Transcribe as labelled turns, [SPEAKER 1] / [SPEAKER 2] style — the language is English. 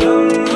[SPEAKER 1] Boom.